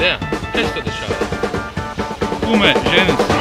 Да, тест это шаг. Куме, женится.